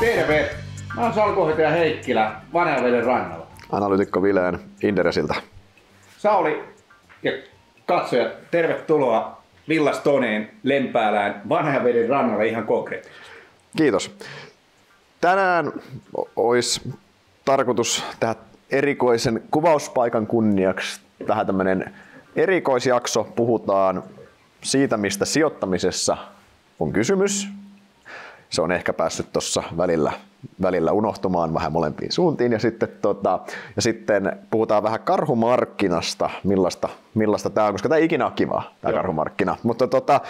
Terve! Mä oon salkuhoitaja Heikkilä Vanhaveden rannalla. Analytikko Vileen Inderesiltä. Sauli ja katsojat, tervetuloa Villastoneen Lempäälään Vanhaveden rannalla ihan konkreettisesti. Kiitos. Tänään olisi tarkoitus tehdä erikoisen kuvauspaikan kunniaksi tähän tämmöinen erikoisjakso. Puhutaan siitä, mistä sijoittamisessa on kysymys. Se on ehkä päässyt tuossa välillä, välillä unohtumaan vähän molempiin suuntiin. Ja sitten, tota, ja sitten puhutaan vähän karhumarkkinasta, millaista, millaista tämä on, koska tämä ei ikinä ole kivaa, tämä karhumarkkina. Mutta tota,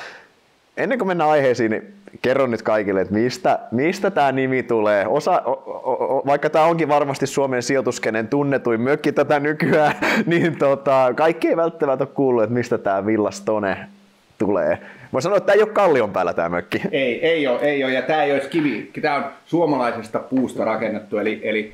ennen kuin mennään aiheisiin, niin kerron nyt kaikille, että mistä, mistä tämä nimi tulee. Osa, o, o, vaikka tämä onkin varmasti Suomen sijoituskenen tunnetuin mökki tätä nykyään, niin tota, kaikki ei välttämättä ole kuullut, että mistä tämä Villastone tulee. Voi sanoa, että tämä ei ole kallion päällä tämä mökki. Ei, ei ole, ei ole. Ja tämä ei olisi kivi. Tämä on suomalaisesta puusta rakennettu, eli, eli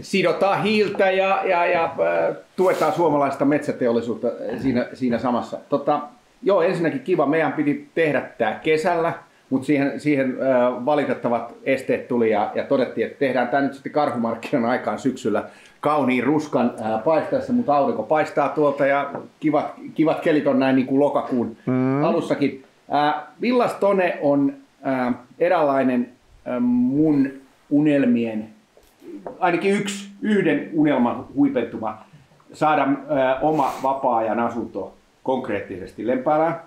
sidotaan hiiltä ja, ja, ja äh, tuetaan suomalaista metsäteollisuutta siinä, siinä samassa. Tota, joo, ensinnäkin kiva. Meidän piti tehdä tämä kesällä, mutta siihen, siihen äh, valitettavat esteet tuli ja, ja todettiin, että tehdään tämä nyt sitten karhumarkkinan aikaan syksyllä kauniin ruskan ää, paistaessa, mutta aurinko paistaa tuolta ja kivat, kivat kelit on näin niin kuin lokakuun mm. alussakin. Ää, Villastone on ää, eräänlainen ää, mun unelmien, ainakin yksi, yhden unelman huipentuma, saada ää, oma vapaa-ajan asunto konkreettisesti Lempäälään.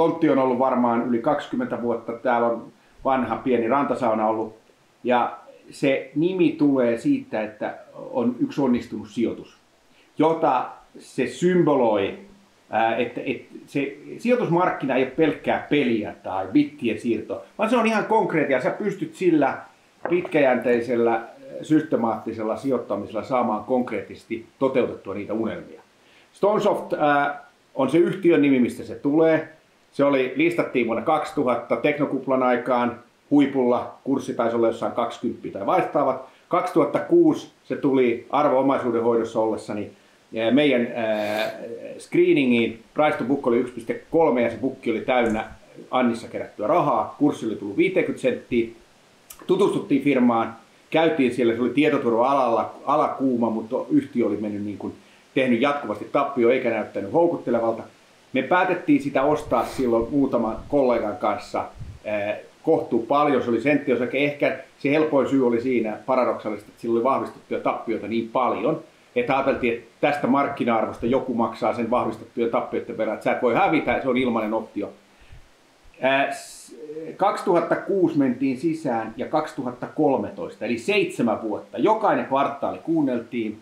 Tontti on ollut varmaan yli 20 vuotta, täällä on vanha pieni rantasauna ollut ja se nimi tulee siitä, että on yksi onnistunut sijoitus, jota se symboloi, että, että se sijoitusmarkkina ei ole pelkkää peliä tai bittien siirto, vaan se on ihan konkreettia. Sä pystyt sillä pitkäjänteisellä systemaattisella sijoittamisella saamaan konkreettisesti toteutettua niitä unelmia. Stonesoft on se yhtiön nimi, mistä se tulee. Se oli, listattiin vuonna 2000 teknokuplan aikaan huipulla, kurssi taisi olla jossain 20 tai vastaavat. 2006 se tuli arvo-omaisuuden hoidossa ollessani meidän äh, screeningiin. Price to book oli 1,3 ja se bukki oli täynnä Annissa kerättyä rahaa. Kurssi oli tullut 50 senttiä. Tutustuttiin firmaan, käytiin siellä, se oli tietoturva-alalla, ala kuuma, mutta yhtiö oli mennyt niin kuin, tehnyt jatkuvasti tappio eikä näyttänyt houkuttelevalta. Me päätettiin sitä ostaa silloin muutaman kollegan kanssa kohtuu paljon, se oli senttiosake. Ehkä se helpoin syy oli siinä paradoksaalisesti, että sillä oli vahvistettuja tappioita niin paljon, että ajateltiin, että tästä markkina-arvosta joku maksaa sen vahvistettujen tappioiden verran, että sä et voi hävitä, se on ilmainen optio. 2006 mentiin sisään ja 2013, eli seitsemän vuotta. Jokainen kvartaali kuunneltiin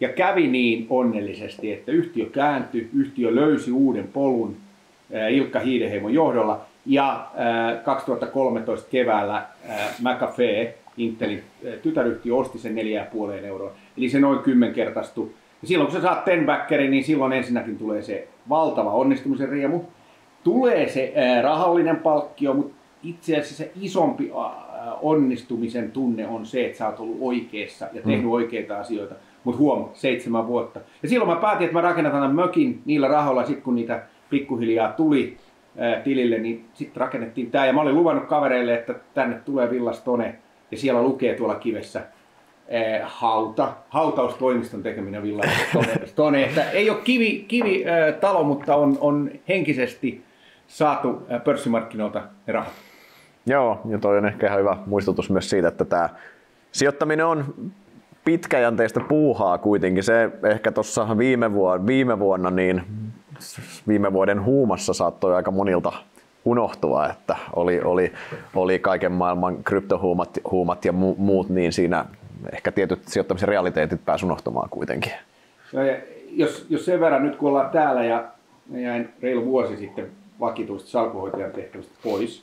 ja kävi niin onnellisesti, että yhtiö kääntyi, yhtiö löysi uuden polun Ilkka Hiideheimon johdolla ja 2013 äh, keväällä äh, McAfee, Intelin tytäryhtiö, osti sen 4,5 euroa. Eli se noin kymmenkertaistui. Ja silloin kun sä saat tenbackerin, niin silloin ensinnäkin tulee se valtava onnistumisen riemu. Tulee se rahallinen palkkio, mutta itse asiassa se isompi onnistumisen tunne on se, että sä oot ollut oikeassa ja tehnyt mm. oikeita asioita. Mutta huom, seitsemän vuotta. Ja silloin mä päätin, että mä rakennan tämän mökin niillä rahoilla, sit kun niitä pikkuhiljaa tuli, tilille, niin sitten rakennettiin tämä. Ja mä olin luvannut kavereille, että tänne tulee Villastone ja siellä lukee tuolla kivessä hauta, hautaustoimiston tekeminen Villastone. että ei ole kivi, kivi talo, mutta on, on henkisesti saatu pörssimarkkinoilta ne rahat. Joo, ja toi on ehkä ihan hyvä muistutus myös siitä, että tämä sijoittaminen on pitkäjänteistä puuhaa kuitenkin. Se ehkä tuossa viime, vuonna, viime vuonna niin viime vuoden huumassa saattoi aika monilta unohtua, että oli, oli, oli kaiken maailman kryptohuumat huumat ja muut, niin siinä ehkä tietyt sijoittamisen realiteetit pääsi unohtumaan kuitenkin. No ja jos, jos sen verran nyt kun ollaan täällä ja jäin reilu vuosi sitten vakituista salkuhoitajan tehtävästä pois,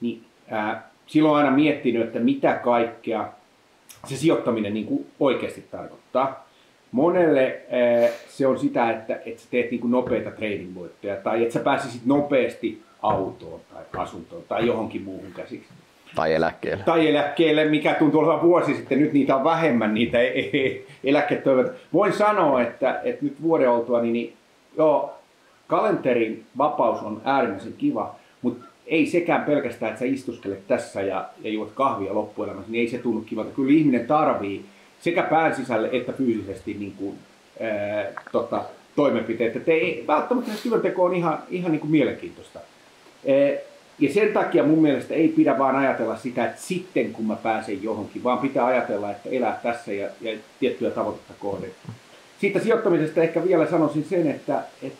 niin ää, silloin aina miettinyt, että mitä kaikkea se sijoittaminen niin kuin oikeasti tarkoittaa. Monelle eh, se on sitä, että, että sä teet niin nopeita trading-voittoja tai että sä pääsisit nopeasti autoon tai asuntoon tai johonkin muuhun käsiksi. Tai eläkkeelle. Tai eläkkeelle, mikä tuntuu olevan vuosi sitten. Nyt niitä on vähemmän, niitä eläketoiveita. Voin sanoa, että, että nyt vuoden oltua, niin, niin joo, kalenterin vapaus on äärimmäisen kiva, ei sekään pelkästään, että sä istuskelet tässä ja, ja juot kahvia loppuelämässä, niin ei se tunnu kivalta. Kyllä ihminen tarvii sekä pään sisälle että fyysisesti niin kuin, ää, tota, toimenpiteet. Että ei, välttämättä se työnteko on ihan, ihan niin kuin mielenkiintoista. Ää, ja sen takia mun mielestä ei pidä vaan ajatella sitä, että sitten kun mä pääsen johonkin, vaan pitää ajatella, että elää tässä ja, ja tiettyä tavoitetta kohden. Siitä sijoittamisesta ehkä vielä sanoisin sen, että, että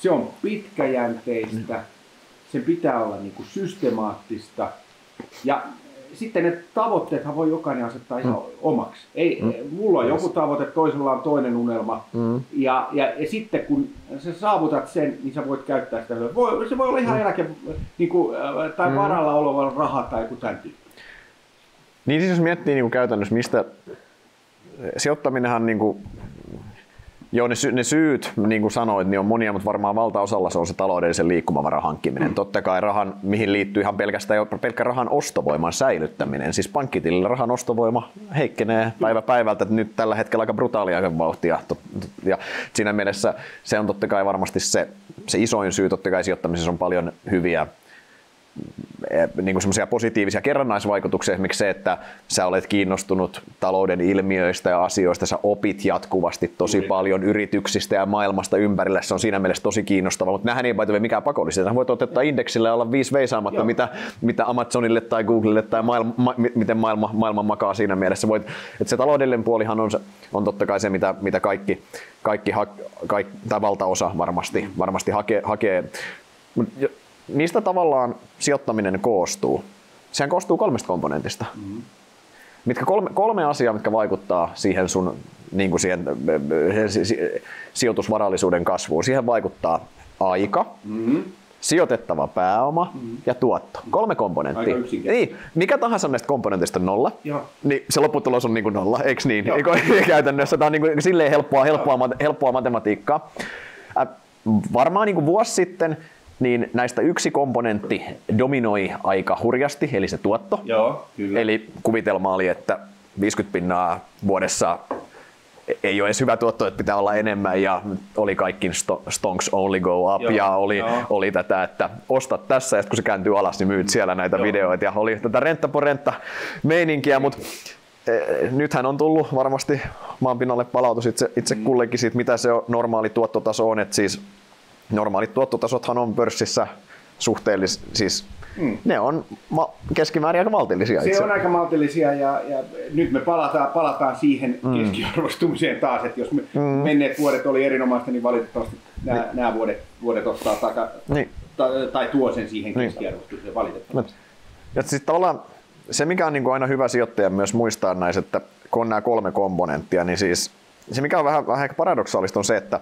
se on pitkäjänteistä, sen pitää olla niin kuin systemaattista ja sitten ne tavoitteethan voi jokainen asettaa ihan mm. omaksi. Ei, mm. Mulla on joku tavoite, toisella on toinen unelma. Mm. Ja, ja, ja sitten kun sä saavutat sen, niin sä voit käyttää sitä. Voi, se voi olla ihan mm. eläke niin kuin, tai mm. varalla oleva raha tai joku tämän tyyppi. Niin siis jos miettii niin kuin käytännössä, mistä sijoittaminenhan niin kuin Joo, ne, sy- ne syyt, niin kuin sanoit, niin on monia, mutta varmaan valtaosalla se on se taloudellisen liikkumavaran hankkiminen. Mm. Totta kai rahan, mihin liittyy ihan pelkästään pelkkä rahan ostovoiman säilyttäminen. Siis pankkitilillä rahan ostovoima heikkenee päivä päivältä, että nyt tällä hetkellä aika brutaalia vauhtia. Ja siinä mielessä se on totta kai varmasti se, se isoin syy, totta kai sijoittamisessa on paljon hyviä niin kuin semmoisia positiivisia kerrannaisvaikutuksia, esimerkiksi se, että sä olet kiinnostunut talouden ilmiöistä ja asioista, sä opit jatkuvasti tosi Juuri. paljon yrityksistä ja maailmasta ympärillä, se on siinä mielessä tosi kiinnostavaa, mutta nähän ei paitsi mikään pakollista. Sä voit ottaa indeksille ja olla viisi veisaamatta, mitä, mitä Amazonille tai Googlelle tai maailma, ma, miten maailma, maailma makaa siinä mielessä. Voit, että se taloudellinen puolihan on, on totta kai se, mitä, mitä kaikki, kaikki, ha, kaikki tai valtaosa varmasti, varmasti hakee, hakee mistä tavallaan sijoittaminen koostuu? Sehän koostuu kolmesta komponentista. Mm-hmm. Mitkä kolme, kolme asiaa, mitkä vaikuttaa siihen sun niin kuin siihen, sijoitusvarallisuuden kasvuun. Siihen vaikuttaa aika, mm-hmm. sijoitettava pääoma mm-hmm. ja tuotto. Kolme komponenttia. Niin, mikä tahansa näistä komponentista nolla, Joo. niin se lopputulos on niin kuin nolla, eikö niin? Eikö, käytännössä tämä on niin kuin, silleen helppoa, helppoa, helppoa matematiikkaa. Äh, varmaan niin kuin vuosi sitten niin näistä yksi komponentti dominoi aika hurjasti, eli se tuotto. Joo, kyllä. Eli kuvitelma oli, että 50 pinnaa vuodessa ei ole edes hyvä tuotto, että pitää olla enemmän ja oli kaikki stonks only go up Joo, ja oli, oli tätä, että ostat tässä ja kun se kääntyy alas, niin myyt siellä näitä Joo. videoita ja oli tätä renta po renta meininkiä, mutta e, nythän on tullut varmasti maanpinnalle palautus itse, itse mm. kullekin siitä, mitä se on, normaali tuottotaso on, että siis normaalit tuottotasothan on pörssissä suhteellis, siis mm. ne on ma- keskimäärin aika maltillisia. Se itse. on aika maltillisia ja, ja nyt me palataan, palataan siihen mm. keskiarvostumiseen taas, että jos me mm. menneet vuodet oli erinomaista, niin valitettavasti nämä, niin. nämä vuodet, vuodet ottaa taka, niin. ta, tai tuo sen siihen niin. keskiarvostumiseen valitettavasti. Ja sitten tavallaan se, mikä on niin kuin aina hyvä sijoittaja myös muistaa näissä, että kun on nämä kolme komponenttia, niin siis se mikä on vähän, vähän ehkä paradoksaalista on se, että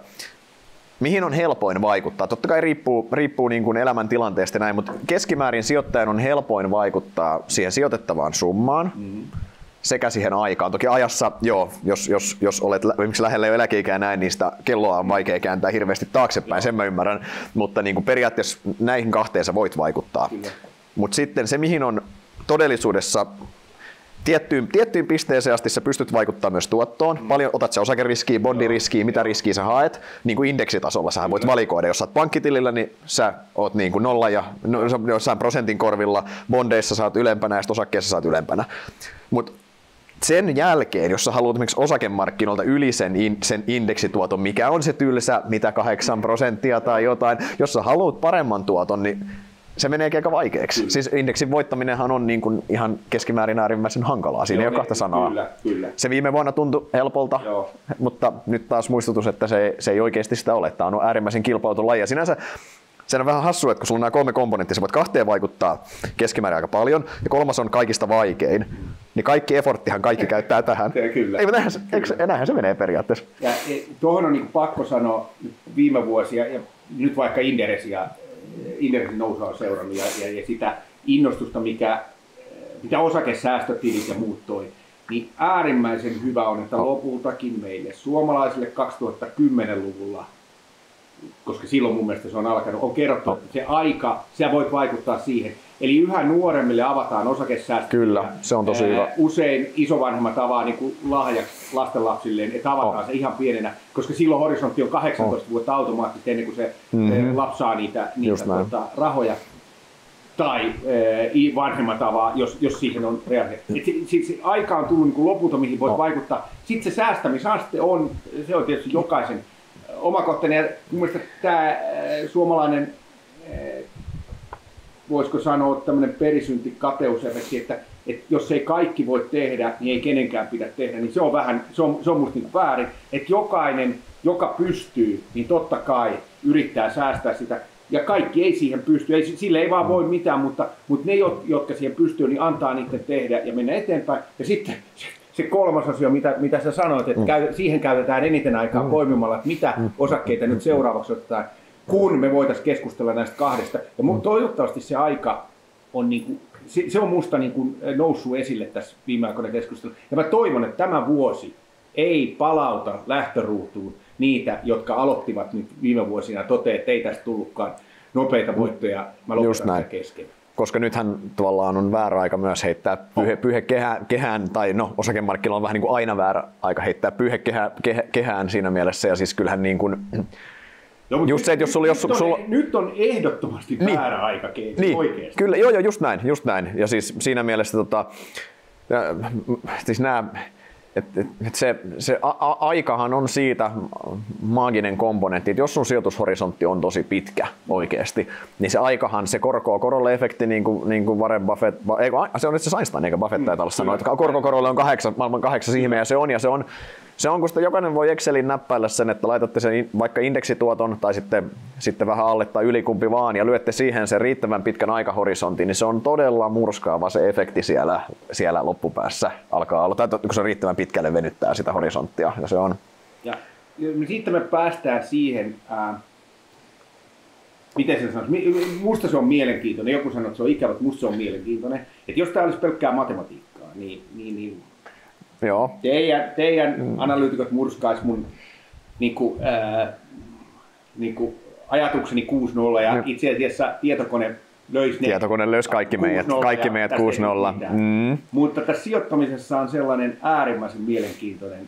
Mihin on helpoin vaikuttaa? Totta kai riippuu, riippuu niin kuin elämän tilanteesta näin, mutta keskimäärin sijoittajan on helpoin vaikuttaa siihen sijoitettavaan summaan. Mm-hmm sekä siihen aikaan. Toki ajassa, joo, jos, jos, jos olet esimerkiksi lähellä jo eläkeikää näin, niin sitä kelloa on vaikea kääntää hirveästi taaksepäin, sen mä ymmärrän. Mutta niin kuin periaatteessa näihin kahteen sä voit vaikuttaa. Mutta sitten se, mihin on todellisuudessa tiettyyn, tiettyyn pisteeseen asti sä pystyt vaikuttamaan myös tuottoon. Mm. Paljon otat se osakeriskiä, bondiriskiä, mitä riskiä sä haet. Niin kuin indeksitasolla sä voit valikoida. Jos sä oot pankkitilillä, niin sä oot niin kuin nolla ja no, jossain prosentin korvilla. Bondeissa sä oot ylempänä ja osakkeessa sä oot ylempänä. Mutta sen jälkeen, jos sä haluat esimerkiksi osakemarkkinoilta yli sen, in, sen indeksituoton, mikä on se tylsä, mitä 8 prosenttia tai jotain, jos sä haluat paremman tuoton, niin se menee aika vaikeaksi. Kyllä. Siis indeksin voittaminenhan on niin kuin ihan keskimäärin äärimmäisen hankalaa. Siinä Joo, ei ole kahta sanaa. Kyllä, kyllä. Se viime vuonna tuntui helpolta, Joo. mutta nyt taas muistutus, että se, se ei oikeasti sitä ole. Tämä on äärimmäisen kilpailtu laji. Ja sinänsä se on vähän hassua, että kun sulla on nämä kolme komponenttia, sä voit kahteen vaikuttaa keskimäärin aika paljon, ja kolmas on kaikista vaikein, niin kaikki efforttihan kaikki käyttää tähän. Kyllä. Ei, näinhän, se, näinhän se menee periaatteessa. Ja e, tuohon on niin pakko sanoa viime vuosia, ja nyt vaikka Inderesia Inderesin nousua seurannut ja, ja, ja sitä innostusta, mikä, mitä osakesäästötilit ja muut toi, niin äärimmäisen hyvä on, että lopultakin meille suomalaisille 2010-luvulla koska silloin mun mielestä se on alkanut, on kerrottu, että se aika, sä voit vaikuttaa siihen. Eli yhä nuoremmille avataan osakesäästöjä. Kyllä, se on tosi hyvä. Usein isovanhemmat avaa niin kuin lahjaksi lastenlapsilleen, että avataan oh. se ihan pienenä, koska silloin horisontti on 18 oh. vuotta automaattisesti ennen kuin se mm-hmm. lapsi saa niitä, niitä tuota, rahoja tai äh, vanhemmat avaa, jos, jos siihen on realiteetti. Sitten aika on tullut niin lopulta, mihin voit oh. vaikuttaa. Sitten se säästämisaste on, se on tietysti jokaisen omakohtainen. Ja mun mielestä tämä suomalainen, voisiko sanoa tämmöinen perisynti kateusefekti, että, että jos ei kaikki voi tehdä, niin ei kenenkään pidä tehdä, niin se on vähän, se on, se on musta niin väärin. Että jokainen, joka pystyy, niin totta kai yrittää säästää sitä ja kaikki ei siihen pysty, ei, sille ei vaan voi mitään, mutta, mutta ne, jotka siihen pystyy, niin antaa niiden tehdä ja mennä eteenpäin. Ja sitten se kolmas asia, mitä, mitä sä sanoit, että mm. käy, siihen käytetään eniten aikaa mm. poimimalla, että mitä mm. osakkeita nyt seuraavaksi otetaan, kun me voitaisiin keskustella näistä kahdesta. Ja mm. toivottavasti se aika on niin kuin, se, se on musta niin kuin noussut esille tässä viime aikoina keskustelussa. Ja mä toivon, että tämä vuosi ei palauta lähtöruutuun niitä, jotka aloittivat nyt viime vuosina toteaa, että ei tästä tullutkaan nopeita voittoja, mä lopetan kesken. Koska nythän tavallaan on väärä aika myös heittää pyhe, pyhe kehään, kehään, tai no osakemarkkinoilla on vähän niin kuin aina väärä aika heittää pyhe kehä, kehä, kehään siinä mielessä, ja siis kyllähän niin kuin, No, just se, että jos sulla, jos nyt, sulla... on, nyt on ehdottomasti niin, väärä aika niin, oikeasti. Kyllä, joo, joo, just näin, just näin. Ja siis siinä mielessä tota, siis nämä et, et, et se, se a, a, aikahan on siitä maaginen komponentti, että jos sun sijoitushorisontti on tosi pitkä oikeasti, niin se aikahan, se korko korolle efekti, niin kuin, niin kuin Warren Buffett, ei, se on itse asiassa Einstein, eikä Buffett taitaa sanoa, että korko korolle on kahdeksan, maailman kahdeksas ihme, ja se on, ja se on, se on, kun sitä jokainen voi Excelin näppäillä sen, että laitatte sen vaikka indeksituoton tai sitten, sitten vähän alle tai ylikumpi vaan ja lyötte siihen sen riittävän pitkän aikahorisontin, niin se on todella murskaava se efekti siellä, siellä loppupäässä alkaa olla, tai kun se riittävän pitkälle venyttää sitä horisonttia ja se on. Ja, ja sitten me päästään siihen, ää, miten se sanoisi, musta se on mielenkiintoinen, joku sanoo, että se on ikävä, mutta musta se on mielenkiintoinen, että jos tämä olisi pelkkää matematiikkaa, niin, niin, niin Joo. Teidän, teidän mm. analyytikot murskaisi mun niin kuin, ää, niin kuin ajatukseni 6-0 ja itse asiassa tietokone löisi Tietokone löysi kaikki meidät, kaikki meidät 6-0. Mm. Mutta tässä sijoittamisessa on sellainen äärimmäisen mielenkiintoinen,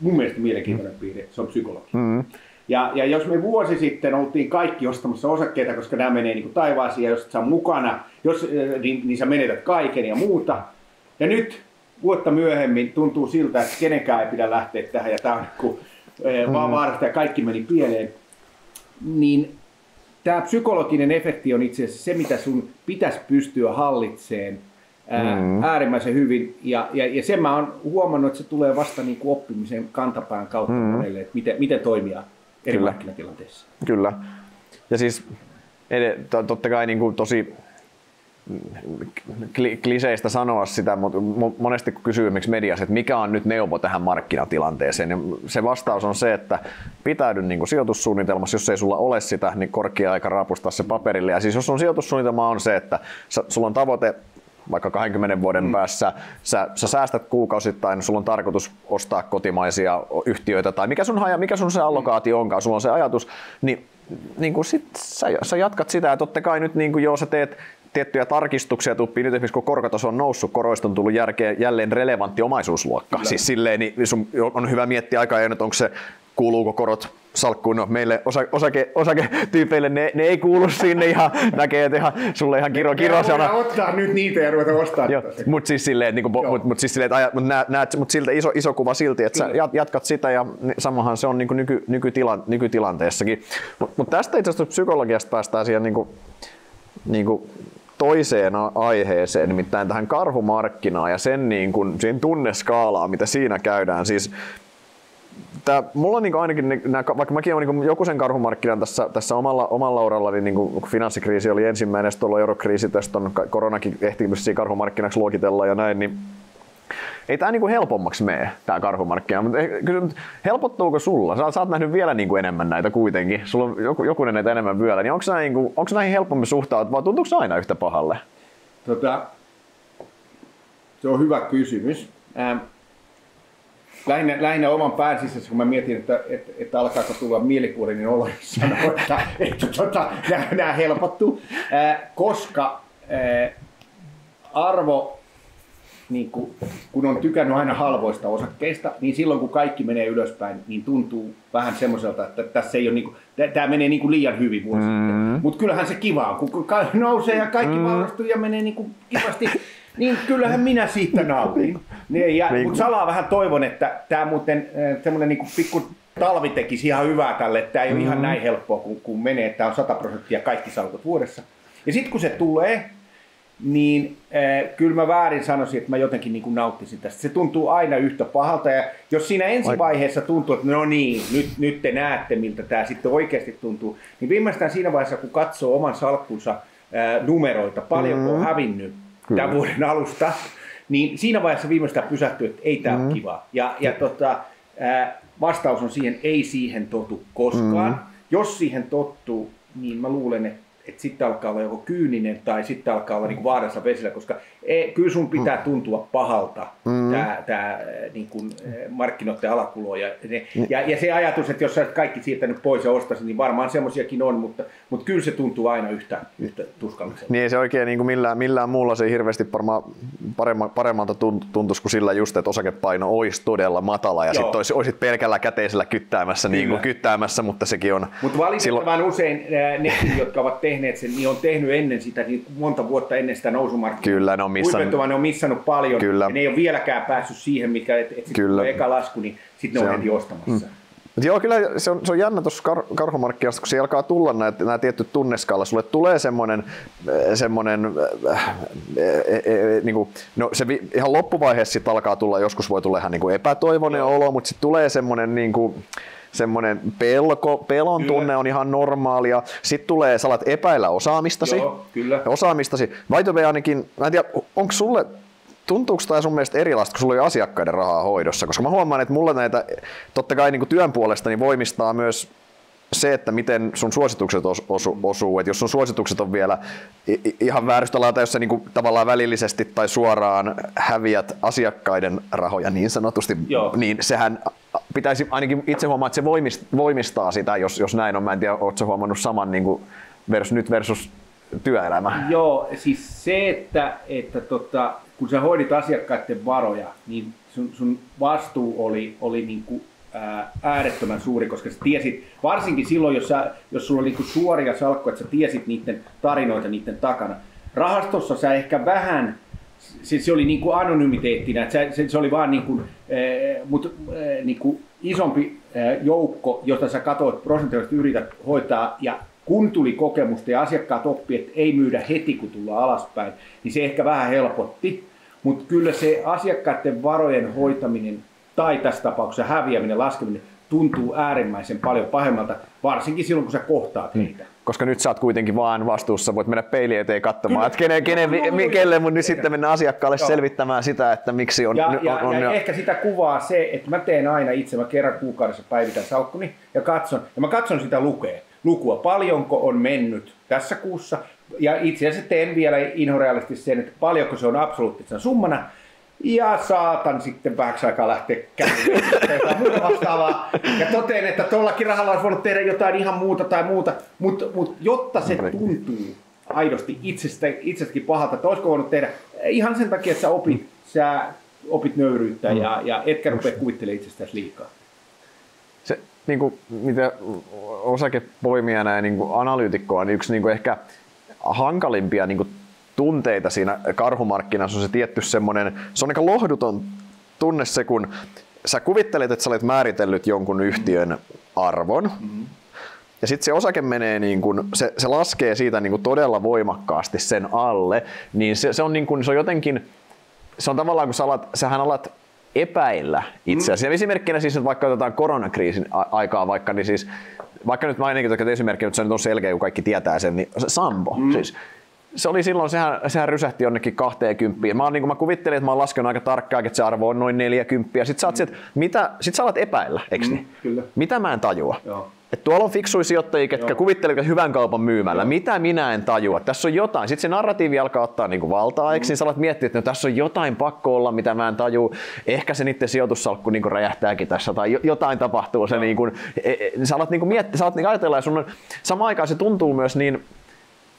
mun mielestä mielenkiintoinen mm. piirre, se on psykologia. Mm. Ja, ja jos me vuosi sitten oltiin kaikki ostamassa osakkeita, koska nämä menee niin kuin taivaasiin ja jos sä mukana, jos, niin, niin sä menetät kaiken ja muuta. Ja nyt vuotta myöhemmin tuntuu siltä, että kenenkään ei pidä lähteä tähän ja tämä on kun, eh, vaan mm. vaarasta ja kaikki meni pieleen, niin tämä psykologinen efekti on itse asiassa se, mitä sun pitäisi pystyä hallitseen mm. äärimmäisen hyvin. Ja, ja, ja sen mä oon huomannut, että se tulee vasta niin kuin oppimisen kantapään kautta mm. monelle, että miten, miten toimia eri Kyllä. markkinatilanteissa. Kyllä. Ja siis totta kai niin kuin tosi kliseistä sanoa sitä, mutta monesti kun kysyy miksi mediassa, että mikä on nyt neuvo tähän markkinatilanteeseen, niin se vastaus on se, että pitäydy niin kuin sijoitussuunnitelmassa, jos ei sulla ole sitä, niin korkea aika raapustaa se paperille. Ja siis jos on sijoitussuunnitelma on se, että sulla on tavoite vaikka 20 vuoden mm. päässä, sä, sä säästät kuukausittain, sulla on tarkoitus ostaa kotimaisia yhtiöitä tai mikä sun, mikä sun se allokaatio onkaan, sulla on se ajatus, niin niin kuin sit sä, sä, jatkat sitä ja totta kai nyt niin kuin joo, sä teet tiettyjä tarkistuksia tuppii nyt esimerkiksi kun korkotaso on noussut, koroista on tullut järkeä, jälleen relevantti omaisuusluokka. Kyllä. Siis silleen, niin sun on hyvä miettiä aika ajan, että onko se, kuuluuko korot salkkuun, no meille osa, osake, osaketyypeille ne, ne, ei kuulu sinne ihan, näkee, että ihan, sulle ihan kiro, kiro on. ottaa nyt niitä ja ruveta ostaa. Mutta siis silleen, niin kuin, mut, mut siis silleen, että mut näet, näet, mut siltä iso, iso kuva silti, että sä jatkat sitä ja samahan se on niin kuin nyky, nykytila, nykytilanteessakin. Mutta mut tästä itse asiassa psykologiasta päästään siihen niin kuin, niin kuin toiseen aiheeseen, nimittäin tähän karhumarkkinaan ja sen niin kuin, siihen tunneskaalaan, mitä siinä käydään. Siis, Tää, mulla on niin ainakin, nää, vaikka mäkin olen niin joku sen karhumarkkinan tässä, tässä omalla, omalla uralla, niin, niin kun finanssikriisi oli ensimmäinen, sitten eurokriisi, tästä on koronakin ehti karhumarkkinaksi luokitella ja näin, niin ei tämä niinku helpommaksi mene, tämä karhumarkkina, mutta helpottuuko sulla? Sä, sä oot nähnyt vielä niinku enemmän näitä kuitenkin, sulla on joku, joku näitä enemmän vielä, niin onko niinku, näihin helpommin suhtautua vai tuntuuko se aina yhtä pahalle? Tota, se on hyvä kysymys. Ähm, lähinnä, lähinnä oman pään sisässä, kun mä mietin, että, että, että alkaako tulla mielipuolinen olo, jos sanoo, että, että tota, nämä, nämä helpottuu. Ää, koska ää, arvo niin kuin, kun on tykännyt aina halvoista osakkeista, niin silloin kun kaikki menee ylöspäin, niin tuntuu vähän semmoiselta, että tässä ei ole niin kuin, tämä menee niin kuin liian hyvin vuosi mm-hmm. Mutta kyllähän se kiva on, kun nousee ja kaikki mm-hmm. vaurastuu ja menee niin kuin kivasti, niin kyllähän minä siitä nautin. Niin, ja, niin. Mutta salaa vähän toivon, että tämä muuten semmoinen niin pikku talvi tekisi ihan hyvää tälle, että tämä ei mm-hmm. ole ihan näin helppoa, kun, kun menee, että tämä on 100 prosenttia kaikki salkut vuodessa. Ja sitten kun se tulee, niin äh, kyllä mä väärin sanoisin, että mä jotenkin niin kuin nauttisin tästä. Se tuntuu aina yhtä pahalta ja jos siinä ensivaiheessa tuntuu, että no niin, nyt, nyt te näette miltä tämä sitten oikeasti tuntuu, niin viimeistään siinä vaiheessa, kun katsoo oman salkkunsa äh, numeroita, paljonko mm. on mm-hmm. hävinnyt kyllä. tämän vuoden alusta, niin siinä vaiheessa viimeistään pysähtyy, että ei tämä mm. ole kiva. Ja, ja tota, äh, vastaus on siihen, ei siihen totu koskaan. Mm. Jos siihen tottuu, niin mä luulen, että että sitten alkaa olla joko kyyninen tai sitten alkaa olla niin vaarassa vesillä, koska e, kyllä sun pitää tuntua pahalta mm. tämä tää, niin kuin, e, markkinoiden alakulo. Ja, ne, mm. ja, ja, se ajatus, että jos sä kaikki siirtänyt pois ja ostaisit, niin varmaan semmoisiakin on, mutta, mutta kyllä se tuntuu aina yhtä, yhtä tuskalliselta. Niin se oikein niin kuin millään, millään muulla se ei hirveästi varmaan paremma, paremmalta tuntuisi kuin sillä just, että osakepaino olisi todella matala ja sitten olisi, olisit pelkällä käteisellä kyttäämässä, niin kuin kyttäämässä, mutta sekin on... Mutta valitettavan silloin... usein ne, jotka ovat tehneet sen, niin on tehnyt ennen sitä niin monta vuotta ennen sitä nousumarkkinaa. Kyllä, ne on missannut. ne on missannut paljon. Kyllä. Ja ne ei ole vieläkään päässyt siihen, mikä, että et sitten kun eka lasku, niin sitten ne on, on heti ostamassa. Mm. Mutta joo, kyllä se on, se on jännä tuossa kar, karhumarkkinassa, kun siellä alkaa tulla näitä, nämä tietty tunneskaala. Sulle tulee semmoinen, semmoinen äh, äh, äh, niin kuin, no se vi, ihan loppuvaiheessa sitten alkaa tulla, joskus voi tulla ihan niin kuin epätoivoinen olo, mutta sitten tulee semmoinen niin kuin, semmoinen pelko, pelon kyllä. tunne on ihan normaalia. Sitten tulee, salat epäillä osaamistasi. Joo, kyllä. Osaamistasi. Vaitove ainakin, mä en tiedä, onko sulle tuntuuko tämä sun mielestä erilaista, kun sulla on asiakkaiden rahaa hoidossa? Koska mä huomaan, että mulle näitä, totta kai niin työn puolesta, niin voimistaa myös se, että miten sun suositukset os, osu, osuu, että jos sun suositukset on vielä ihan vääristä laata, jossa niin kuin tavallaan välillisesti tai suoraan häviät asiakkaiden rahoja niin sanotusti, Joo. niin sehän pitäisi ainakin itse huomaa, että se voimistaa sitä, jos, jos näin on. Mä en tiedä, ootko huomannut saman niin kuin versus, nyt versus työelämä? Joo, siis se, että, että tota, kun sä hoidit asiakkaiden varoja, niin sun, sun vastuu oli, oli niin kuin äärettömän suuri, koska sä tiesit, varsinkin silloin, jos, sä, jos sulla oli niin suoria salkkoja, että sä tiesit niiden tarinoita niiden takana. Rahastossa sä ehkä vähän, se, se oli niin kuin anonymiteettina, että se, se oli vaan niin kuin, mut, äh, niin kuin isompi äh, joukko, jota sä katsoit prosentuaalisesti yrität hoitaa, ja kun tuli kokemusta ja asiakkaat oppi, että ei myydä heti kun tullaan alaspäin, niin se ehkä vähän helpotti. Mutta kyllä se asiakkaiden varojen hoitaminen tai tässä tapauksessa häviäminen, laskeminen tuntuu äärimmäisen paljon pahemmalta, varsinkin silloin kun sä kohtaat hmm. heitä. Koska nyt sä oot kuitenkin vaan vastuussa, voit mennä peiliin eteen katsomaan, että kenen, kenen, no, kelle, mutta nyt sitten mennä asiakkaalle Joo. selvittämään sitä, että miksi on... Ja, on, ja, on, ja, ja ehkä sitä kuvaa se, että mä teen aina itse, mä kerran kuukaudessa päivitän salkkuni ja katson, ja mä katson sitä lukea, lukua, paljonko on mennyt tässä kuussa, ja itse asiassa teen vielä inhorealisti sen, että paljonko se on absoluuttisena summana, ja saatan sitten vähäksi aikaa lähteä käymään muuta vastaavaa. Ja toteen, että tuollakin rahalla olisi voinut tehdä jotain ihan muuta tai muuta, mutta mut, jotta se tuntuu aidosti itsestä, itsestäkin pahalta, että olisiko voinut tehdä ihan sen takia, että sä opit, sä opit nöyryyttä mm. ja, ja etkä rupea kuvittelemaan itsestäsi liikaa. Se, niin kuin, mitä osakepoimijana ja niin kuin analyytikkoa, niin yksi niin kuin ehkä hankalimpia niin kuin tunteita siinä karhumarkkinassa on se tietty semmoinen, se on aika lohduton tunne se, kun sä kuvittelet, että sä olet määritellyt jonkun yhtiön arvon, mm-hmm. ja sitten se osake menee, niin kun, se, se laskee siitä niin kun todella voimakkaasti sen alle, niin se, se, on, niin kun, se on jotenkin, se on tavallaan kun sä alat, sähän alat epäillä itse asiassa. Mm. Esimerkkinä siis, että vaikka otetaan koronakriisin aikaa vaikka, niin siis, vaikka nyt mä ainakin esimerkkinä, että se nyt on selkeä, kun kaikki tietää sen, niin Sambo, mm. siis se oli silloin, sehän, sehän rysähti jonnekin 20. Mä, oon, niin kuin mä kuvittelin, että mä oon laskenut aika tarkkaan, että se arvo on noin 40. Sitten sä, mm. sit, mitä, sit sä alat epäillä, eikö mm, niin? Kyllä. Mitä mä en tajua? Joo. että tuolla on fiksuja sijoittajia, ketkä Joo. kuvittelevat hyvän kaupan myymällä. Joo. Mitä minä en tajua? Tässä on jotain. Sitten se narratiivi alkaa ottaa niinku valtaa, eikö? Mm. Niin sä alat miettiä, että no, tässä on jotain pakko olla, mitä mä en tajua. Ehkä se niiden sijoitussalkku niinku räjähtääkin tässä tai jotain tapahtuu. Se niinku, e, e, sä alat niinku miettiä, sä alat niinku ajatella ja sun on, samaan aikaan se tuntuu myös niin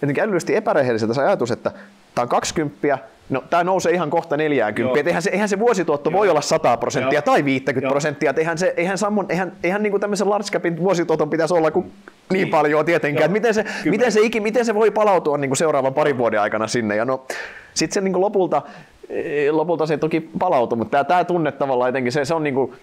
jotenkin älyllisesti epärehelliseltä se ajatus, että tämä on 20, No, tämä nousee ihan kohta 40. Eihän se, eihän se vuosituotto Joo. voi olla 100 prosenttia Joo. tai 50 Joo. prosenttia. Eihän, se, eihän, sammon, eihän, eihän niin kuin tämmöisen large capin vuosituoton pitäisi olla kuin niin, niin paljon tietenkään. Miten se, miten, se, iki, miten se voi palautua niin kuin seuraavan parin vuoden aikana sinne? Ja no, sitten se niin kuin lopulta, eh, lopulta se toki palautuu, mutta tämä, tämä tunne tavallaan jotenkin, se, se on niin kuin,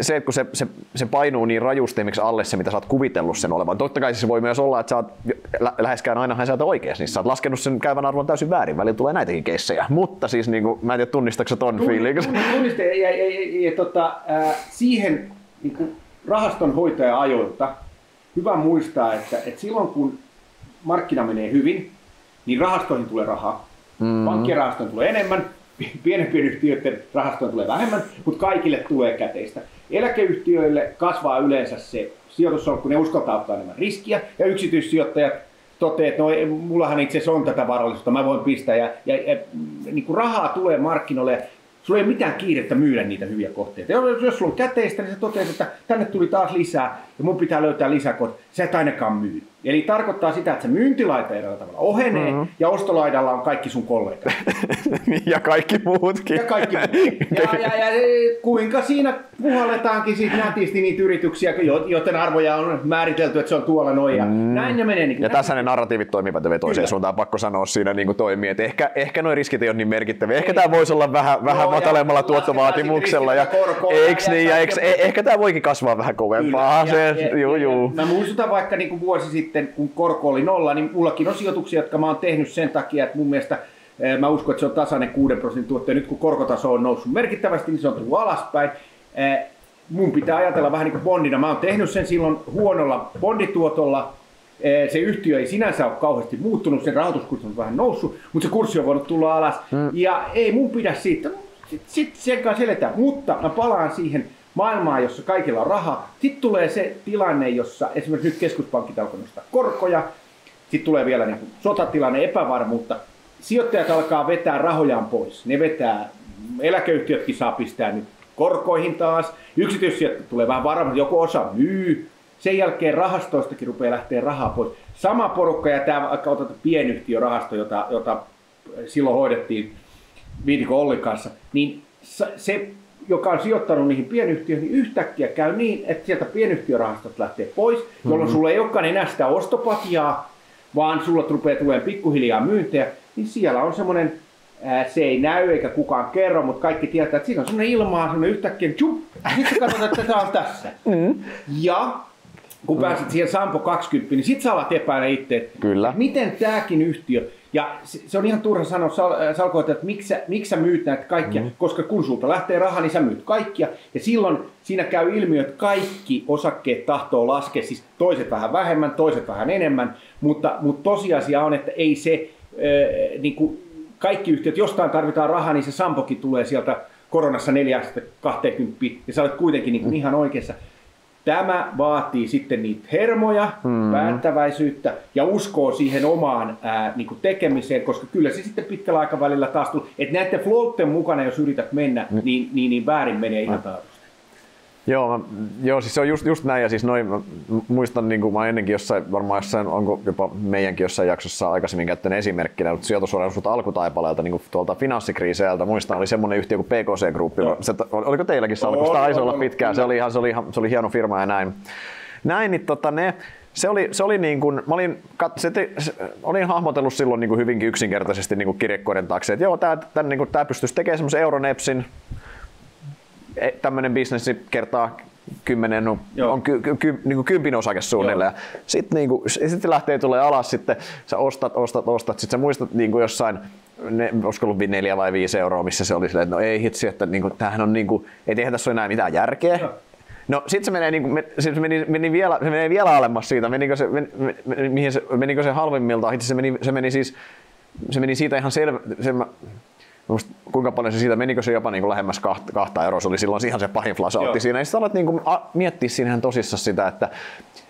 se, että kun se, se, se painuu niin rajusti miksi alle se, mitä sä oot kuvitellut sen olevan. Totta kai se voi myös olla, että sä oot lä- läheskään ainahan sä oot oikeassa, niin sä oot laskenut sen käyvän arvon täysin väärin. Välillä tulee näitäkin keissejä. Mutta siis niin kuin, mä en tiedä tunnistatko ton Tun, fiiliksen. Tunniste, ja, ja, ja, ja tota, äh, siihen niin kuin rahaston hoitaja ajoilta hyvä muistaa, että, että silloin kun markkina menee hyvin, niin rahastoihin tulee rahaa. Mm-hmm. Pankkirahastoon tulee enemmän, pienempien yhtiöiden rahastoon tulee vähemmän, mutta kaikille tulee käteistä. Eläkeyhtiöille kasvaa yleensä se sijoitussolku, kun ne uskaltaa ottaa enemmän riskiä, ja yksityissijoittajat toteaa, että no, mullahan itse asiassa on tätä varallisuutta, mä voin pistää, ja, ja, ja niin kuin rahaa tulee markkinoille, sulla ei ole mitään kiirettä myydä niitä hyviä kohteita. Jos, jos sulla on käteistä, niin sä toteat, että tänne tuli taas lisää, ja mun pitää löytää lisäkohteita. Sä et ainakaan myy. Eli tarkoittaa sitä, että se myyntilaita eräällä tavalla ohenee mm-hmm. ja ostolaidalla on kaikki sun kollegat. ja kaikki muutkin. Ja kaikki muutkin. Ja, ja, ja, kuinka siinä puhalletaankin siitä nätisti niitä yrityksiä, joten arvoja on määritelty, että se on tuolla noin. Ja mm. näin ne menee. Niin ja tässä ne narratiivit toimivat ja toiseen suuntaan, pakko sanoa siinä niin kuin toimii. Että ehkä, ehkä nuo riskit ei ole niin merkittäviä. Ehkä tämä voisi olla vähän, vähän no, matalemmalla tuottovaatimuksella. Ja, eiks niin, ja, eiks, e- ehkä tämä voikin kasvaa vähän kovempaa. Kyllä, se, ja, juu, juu. Mä muistutan vaikka niin kuin vuosi sitten, sitten kun korko oli nolla, niin mullakin on sijoituksia, jotka mä oon tehnyt sen takia, että mun mielestä eh, mä uskon, että se on tasainen 6 prosentin tuotto. Ja nyt kun korkotaso on noussut merkittävästi, niin se on tullut alaspäin. Eh, mun pitää ajatella vähän niin kuin bondina. Mä oon tehnyt sen silloin huonolla bondituotolla. Eh, se yhtiö ei sinänsä ole kauheasti muuttunut, sen rahoituskurssi on vähän noussut, mutta se kurssi on voinut tulla alas. Mm. Ja ei mun pidä siitä, sitten sit sen kanssa eletään. Mutta mä palaan siihen maailmaa, jossa kaikilla on rahaa. Sitten tulee se tilanne, jossa esimerkiksi nyt keskuspankki alkoi nostaa korkoja. Sitten tulee vielä niin sotatilanne, epävarmuutta. Sijoittajat alkaa vetää rahojaan pois. Ne vetää, eläkeyhtiötkin saa pistää nyt korkoihin taas. Yksityissijoittajat tulee vähän varmaan, joku osa myy. Sen jälkeen rahastoistakin rupeaa lähteä rahaa pois. Sama porukka ja tämä vaikka otetaan pienyhtiörahasto, jota, jota silloin hoidettiin Viitiko Ollin kanssa, niin se joka on sijoittanut niihin pienyhtiöihin, niin yhtäkkiä käy niin, että sieltä pienyhtiörahastot lähtee pois, jolloin mm-hmm. sulla ei olekaan enää sitä ostopatiaa, vaan sulla rupeaa tulemaan pikkuhiljaa myyntejä, niin siellä on semmoinen, se ei näy eikä kukaan kerro, mutta kaikki tietää, että siinä on semmoinen ilmaa, semmoinen yhtäkkiä, tjup, sitten katsotaan, että tämä on tässä. Mm-hmm. Ja kun pääset siihen Sampo 20, niin sit sä alat epäillä itse, että Kyllä. miten tämäkin yhtiö, ja se on ihan turha sanoa äh, salkoita, että miksi sä, miksi sä myyt näitä kaikkia, mm. koska kun sulta lähtee raha, niin sä myyt kaikkia. Ja silloin siinä käy ilmiö, että kaikki osakkeet tahtoo laskea, siis toiset vähän vähemmän, toiset vähän enemmän, mutta, mutta tosiasia on, että ei se, äh, niin kuin kaikki yhtiöt, jostain tarvitaan rahaa, niin se Sampokin tulee sieltä koronassa 4-20 ja sä olet kuitenkin niin kuin mm. ihan oikeassa. Tämä vaatii sitten niitä hermoja, mm. päättäväisyyttä ja uskoo siihen omaan ää, niin kuin tekemiseen, koska kyllä se sitten pitkällä aikavälillä taas tulee, että näiden floatten mukana, jos yrität mennä, niin, niin, niin väärin menee ihan taatusti. Joo, mä, joo, siis se on just, just näin ja siis noin, mä muistan niin kuin mä ennenkin jossain, varmaan jossain, onko jopa meidänkin jossain jaksossa aikaisemmin käyttänyt esimerkkinä, mutta sijoitusvarallisuutta alkutaipaleelta niin kuin tuolta finanssikriiseiltä, muistan oli semmoinen yhtiö kuin PKC Group, se, oliko teilläkin salkusta, taisi olla pitkään, se oli, ihan, se, oli ihan, se oli hieno firma ja näin. Näin, niin tota, ne, se oli, se oli niin kuin, mä olin, kat, se te, se, olin hahmotellut silloin niin kuin hyvinkin yksinkertaisesti niin kuin kirjekuoren taakse, että joo, tämä, niin tämä pystyisi tekemään semmoisen Euronepsin, tämmöinen bisnes kertaa kymmenen on, on ky, ky, ky, niin kuin kympin osake suunnilleen. Sitten niin kuin, sit lähtee tulee alas, sitten sä ostat, ostat, ostat, sitten sä muistat niin kuin jossain, ne, olisiko ollut neljä vai viisi euroa, missä se oli silleen, että no ei hitsi, että niin kuin, tämähän on niin kuin, ei eihän tässä enää mitään järkeä. Joo. No sit se menee, niin kuin, se meni, meni, vielä, se menee vielä alemmas siitä, menikö se, men, mihin se, menikö se halvimmilta, se meni, se meni siis, se meni siitä ihan selvä, se, Musta, kuinka paljon se siitä, menikö se jopa niin kuin lähemmäs kahta, kahta euroa, se oli silloin ihan se pahin flasautti siinä. Ja sitten alat niin kuin, a, miettiä siinähän tosissaan sitä, että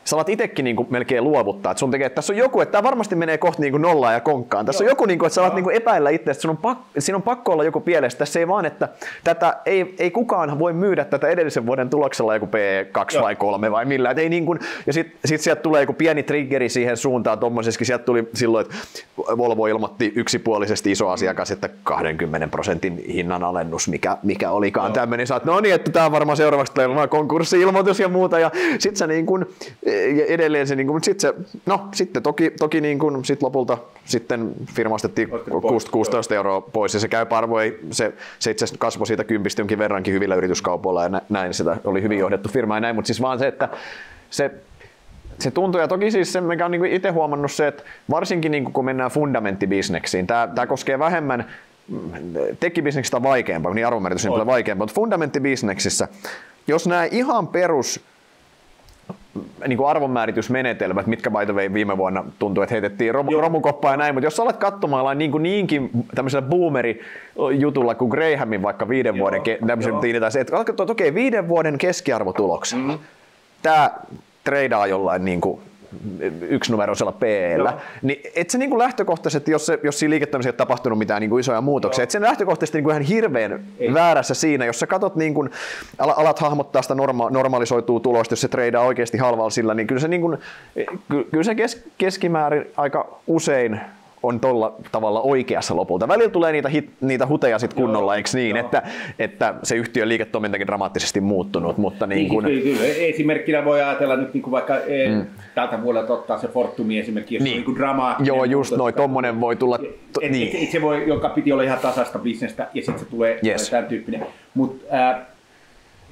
sä alat itsekin niin kuin melkein luovuttaa, että sun tekee, että tässä on joku, että tämä varmasti menee kohti niin kuin nollaan ja konkkaan. Tässä Joo. on joku, niin kuin, että sä alat niin kuin epäillä itse, että sun on pak, siinä on pakko olla joku pielessä. Tässä ei vaan, että tätä ei, ei kukaan voi myydä tätä edellisen vuoden tuloksella joku P2 Joo. vai 3 vai millä. Et ei niin kuin, ja sitten sit sieltä tulee joku pieni triggeri siihen suuntaan tuommoisessakin. Sieltä tuli silloin, että Volvo ilmoitti yksipuolisesti iso asiakas, että 20 prosentin hinnan alennus, mikä, mikä olikaan tämmöinen. Sä no niin, että tämä varmaan seuraavaksi tulee konkurssi-ilmoitus ja muuta. Ja sit sä niin kuin, ja edelleen se, niin kuin, sit se, no sitten toki, toki niin kuin, sit lopulta sitten firma ostettiin 16 euroa pois ja se käy parvo, ei, se, se itse asiassa kasvoi siitä kympistä jonkin verrankin hyvillä yrityskaupoilla ja näin sitä oli hyvin johdettu firma ja näin, mutta siis vaan se, että se, se tuntuu, ja toki siis se, mikä on niin itse huomannut se, että varsinkin niin kun mennään fundamenttibisneksiin, tämä, tämä koskee vähemmän tekibisneksistä vaikeampaa, niin arvonmääritys on. vaikeampaa, mutta fundamenttibisneksissä, jos nämä ihan perus niin kuin arvonmääritysmenetelmät, mitkä by the way viime vuonna tuntui, että heitettiin rom, romukoppaa ja näin, mutta jos alat katsomaan niin kuin niinkin tämmöisellä boomeri-jutulla kuin Grahamin vaikka viiden Joo, vuoden, ke, tämmöisen se, että okei, okay, viiden vuoden keskiarvotuloksella, mm-hmm. tämä treidaa jollain niin kuin yksinumeroisella PEllä, niin et se niin lähtökohtaisesti, jos, se, jos siinä liiketoiminnassa ei ole tapahtunut mitään niin kuin isoja muutoksia, että sen lähtökohtaisesti niin kuin ihan hirveän ei. väärässä siinä, jos sä katot, niin kuin, alat hahmottaa sitä norma, normalisoituu tulosta, jos se treidaa oikeasti halvalla sillä, niin kyllä se, niin kuin, kyllä se kes, keskimäärin aika usein on tuolla tavalla oikeassa lopulta. Välillä tulee niitä, hit, niitä huteja sitten kunnolla, eikö niin, että, että se yhtiön liiketoimintakin dramaattisesti muuttunut. Mutta niin kun... kyllä, kyllä. Esimerkkinä voi ajatella nyt niin kuin vaikka e, mm. tältä vuodelta ottaa se Fortumi esimerkki, jos niin. on niin dramaattinen. Joo, just noin, tommonen voi tulla... To, et, niin. et, et se voi, joka piti olla ihan tasasta bisnestä ja sitten se tulee yes. tämän tyyppinen. Mutta äh,